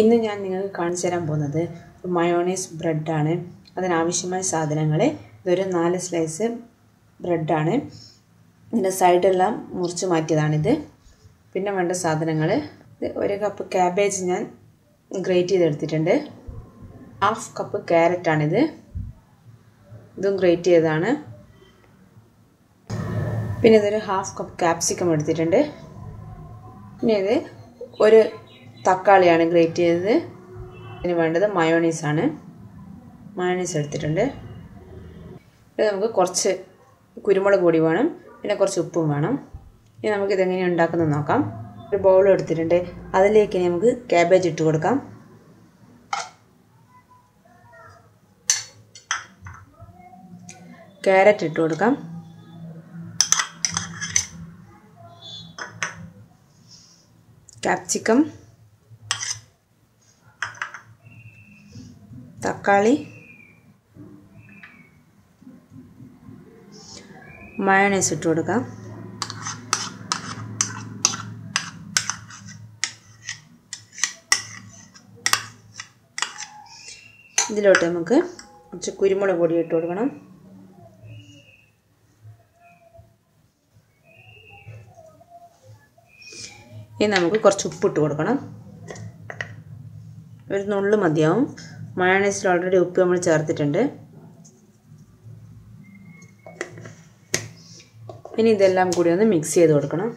ഇന്ന് ഞാൻ നിങ്ങൾക്ക് കാണിച്ചു തരാൻ പോകുന്നത് മയോണൈസ് ബ്രെഡാണ് അതിനാവശ്യമായ സാധനങ്ങൾ ഇതൊരു നാല് സ്ലൈസ് ബ്രെഡാണ് ഇതിന്റെ സൈഡെല്ലാം മുറിച്ച് മാറ്റിയതാണിത്. പിന്നെ വേണ്ട സാധനങ്ങൾ ഒരു കപ്പ് ക്യാബേജ് ഞാൻ ഗ്രേറ്റ് ചെയ്തെടുത്തിട്ടുണ്ട്. ഹാഫ് കപ്പ് ക്യാരറ്റാണിത് ഇതും ഗ്രേറ്റ് ചെയ്തതാണ്. പിന്നെ ഇതൊരു ഹാഫ് കപ്പ് ക്യാപ്സിക്കം എടുത്തിട്ടുണ്ട്. പിന്നെ ഇത് ഒരു തക്കാളിയാണ് ഗ്രേറ്റ് ചെയ്തത്. ഇതിന് വേണ്ടത് മയോണീസാണ് മയോണീസ് എടുത്തിട്ടുണ്ട്. ഇത് നമുക്ക് കുറച്ച് കുരുമുളക് പൊടി വേണം. പിന്നെ കുറച്ച് ഉപ്പും വേണം. ഇനി നമുക്ക് ഇതെങ്ങനെ ഉണ്ടാക്കുന്നത് നോക്കാം. ഒരു ബൗൾ എടുത്തിട്ടുണ്ട്. അതിലേക്ക് നമുക്ക് ക്യാബേജ് ഇട്ട് കൊടുക്കാം. ക്യാരറ്റ് ഇട്ട് കൊടുക്കാം. ക്യാപ്സിക്കം തക്കാളി മയണൈസ് ഇട്ട് കൊടുക്കാം. ഇതിലോട്ട് നമുക്ക് കുറച്ച് കുരുമുളക് പൊടി ഇട്ട് കൊടുക്കണം. ഇനി നമുക്ക് കുറച്ച് ഉപ്പിട്ട് കൊടുക്കണം. ഒരു നുള്ളു മതിയാവും. മയോണൈസിൽ ഓൾറെഡി ഉപ്പ് നമ്മൾ ചേർത്തിട്ടുണ്ട്. ഇനി ഇതെല്ലാം കൂടി ഒന്ന് മിക്സ് ചെയ്ത് കൊടുക്കണം.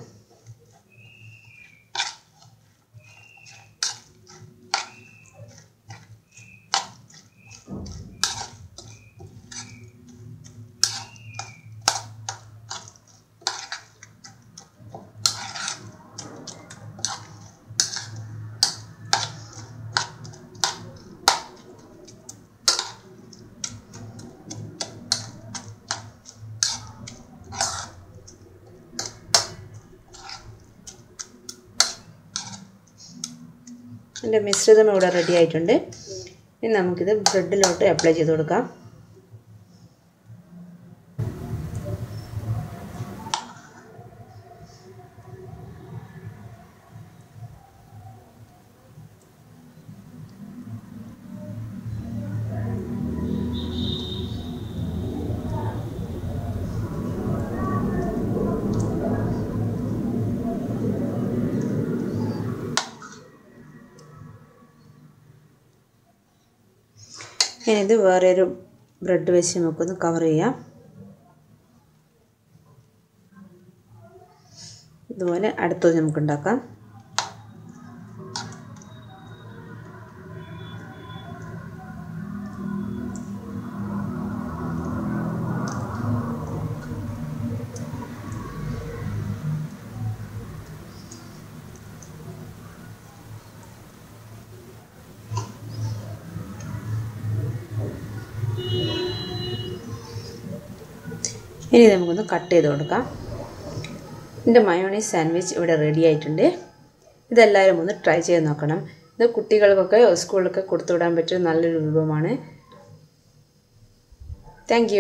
എന്റെ മിശ്രിതം ഇവിടെ റെഡി ആയിട്ടുണ്ട്. ഇനി നമുക്കിത് ബ്രെഡിലോട്ട് അപ്ലൈ ചെയ്ത് കൊടുക്കാം. ഇനി ഇത് ഒരു ബ്രെഡ് വെച്ച് നമുക്കൊന്ന് കവർ ചെയ്യാം. ഇതുപോലെ അടുത്തത് നമുക്ക് ഉണ്ടാക്കാം ഇനി നമുക്കൊന്ന് കട്ട് ചെയ്ത് കൊടുക്കാം. എന്റെ മയോണൈസ് സാൻഡ്വിച്ച് ഇവിടെ റെഡി ആയിട്ടുണ്ട്. ഇതെല്ലാവരും ഒന്ന് ട്രൈ ചെയ്ത് നോക്കണം. ഇത് കുട്ടികൾക്കൊക്കെ സ്കൂളിലൊക്കെ കൊടുത്തുവിടാൻ പറ്റിയ നല്ലൊരു വിഭവമാണ്. താങ്ക്